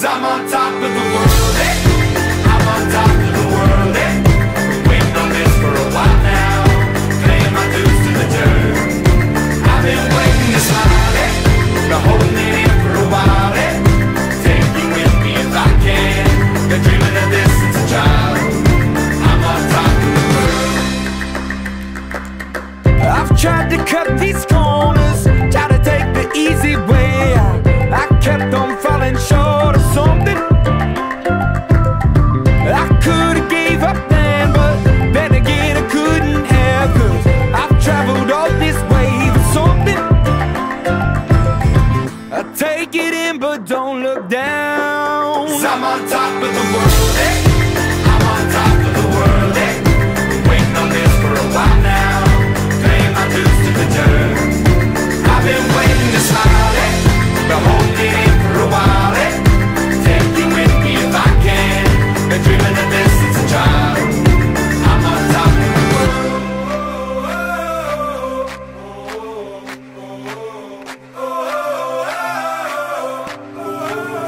I'm on top of the world? I'm on top of the world? Waiting on this for a while now Paying my dues to the dirt I've been waiting? Been holding it in for a while? Take you with me if I can Been dreaming of this since a child I'm on top of the world I've tried to cut these corners, falling short of something. I could've gave up then, but then again I couldn't have. Cause I've traveled all this way for something. I take it in, but don't look down. Cause I'm on top of the world, eh?